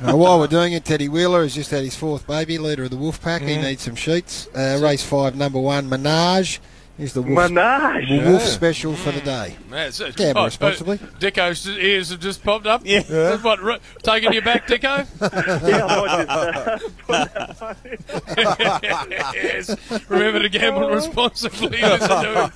Uh, while we're doing it, Teddy Wheeler has just had his fourth baby, leader of the Wolf Pack. He Mm. needs some sheets. Uh, race five, number one, Menage. Here's the Wolf, Menage. the wolf special for the day. Yeah, it's- it's- oh, responsibly. uh, Dicko's ears have just popped up. Yeah. That's what, ru- taking you back, Dicko? Yeah, I might just, yes. Remember to gamble responsibly. Listen to him.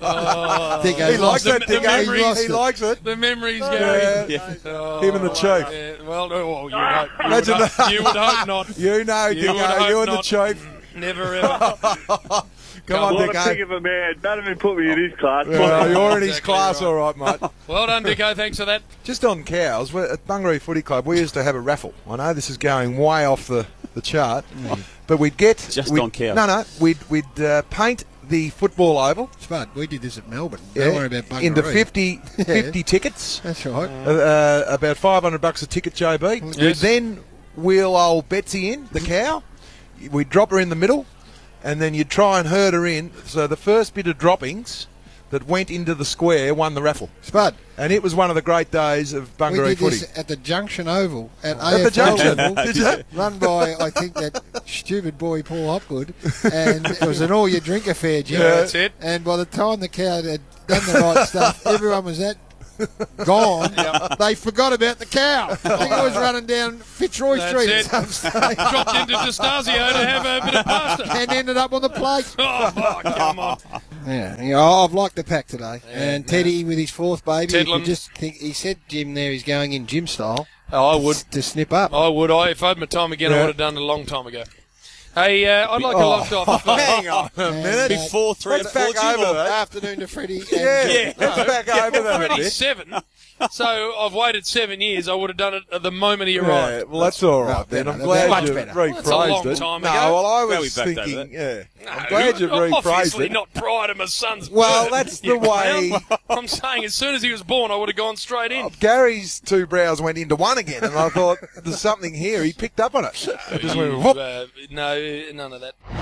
Oh, Think He likes the- that, the Dicko. memories- He likes it. the memories going. Yeah. Yeah. Oh, Him and the chief. Yeah, well, oh, you, would hope, you, would Imagine hope, that. you would hope not. You know, You would Dicko, you and the not. chief. Never ever. Come on, what a pig of a man. None of him put me in his class. Yeah, you're in his Exactly class, right. all right, mate. Well done, Dicko. Thanks for that. Just on cows, we're at Bungaree Footy Club, we used to have a raffle. I know this is going way off the, the chart, but we'd get Just we'd- on cows. No, no, we'd we'd uh, paint the football oval Spud, we did this at Melbourne. yeah, Don't worry about Bungaree. into 50, 50 tickets. That's right. Uh, uh, about 500 bucks a ticket, JB. We'd Yes. then wheel old Betsy in, the cow. We'd drop her in the middle, and then you'd try and herd her in. So the first bit of droppings that went into the square won the raffle. Spud, And it was one of the great days of we did footy. this at the Junction Oval at, At the junction, level, did you? run by I think that stupid boy Paul Hopgood, and it was an all you drink affair, Jim. Yeah. That's it. And by the time the cow had done the right stuff, everyone was that gone. They forgot about the cow. I think was running down Fitzroy That's Street it. at some stage Dropped into Di Stasio to have a bit of pasta. and ended up on the plate. Oh, oh, come on. Yeah, yeah, I've liked the pack today. and no. Teddy with his fourth baby, you just think he said Jim there he's going in Jim style Oh, I would. to snip up. I would. I, if I had my time again, I would have done it a long time ago. Hey, uh, I'd like to Oh, lock off. hang on a And, minute. Before three Let's back over or- that. Afternoon to Freddie. and Yeah, Jim. let's back over that a seven. So I've waited seven years. I would have done it at the moment he Yeah, arrived. well, that's all right No, then. better. I'm glad much you better. rephrased That's a long it. time no, ago. well, I was we thinking, yeah. I'm glad you rephrased Obviously it. not prior to my son's Well, birth, that's the way- I'm saying as soon as he was born, I would have gone straight in. Garry's two brows went into one again, and I thought there's something here. He picked up on it. No, just went, whoop. Uh, no, none of that.